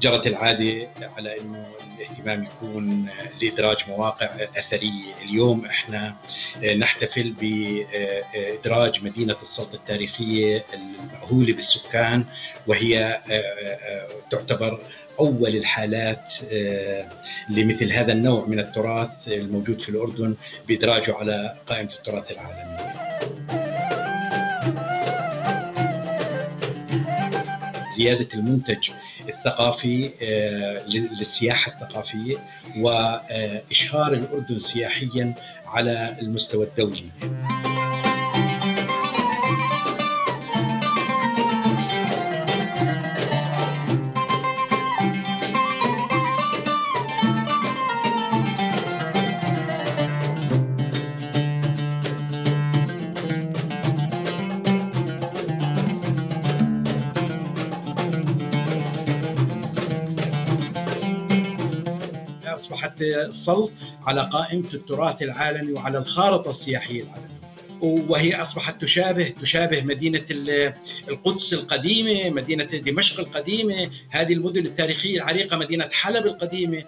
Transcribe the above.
جرت العاده على إنه الاهتمام يكون لإدراج مواقع أثرية، اليوم إحنا نحتفل بإدراج مدينة السلطة التاريخية المأهولة بالسكان وهي تعتبر أول الحالات لمثل هذا النوع من التراث الموجود في الأردن بإدراجه على قائمة التراث العالمي. زيادة المنتج الثقافي آه، للسياحة الثقافية وإشهار الأردن سياحيا على المستوى الدولي. اصبحت السلط على قائمه التراث العالمي وعلى الخارطة السياحية العالمية وهي أصبحت تشابه تشابه مدينة القدس القديمة، مدينة دمشق القديمة، هذه المدن التاريخية العريقة، مدينة حلب القديمة.